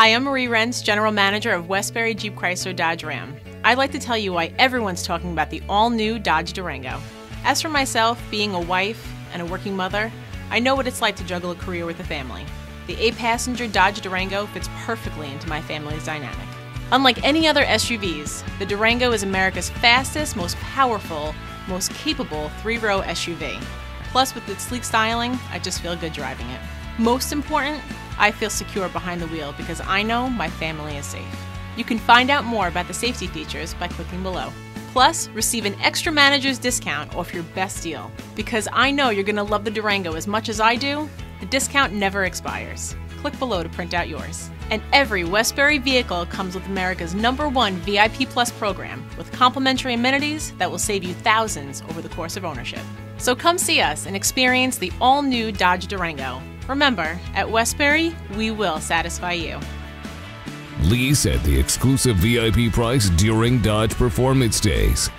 Hi, I'm Marie Rentz, General Manager of Westbury Jeep Chrysler Dodge Ram. I'd like to tell you why everyone's talking about the all new Dodge Durango. As for myself, being a wife and a working mother, I know what it's like to juggle a career with a family. The eight passenger Dodge Durango fits perfectly into my family's dynamic. Unlike any other SUVs, the Durango is America's fastest, most powerful, most capable three row SUV. Plus, with its sleek styling, I just feel good driving it. Most important, I feel secure behind the wheel because I know my family is safe. You can find out more about the safety features by clicking below. Plus, receive an extra manager's discount off your best deal. Because I know you're going to love the Durango as much as I do, the discount never expires. Click below to print out yours. And every Westbury vehicle comes with America's number one VIP Plus program with complimentary amenities that will save you thousands over the course of ownership. So come see us and experience the all new Dodge Durango. Remember, at Westbury, we will satisfy you. Lease at the exclusive VIP price during Dodge Performance Days.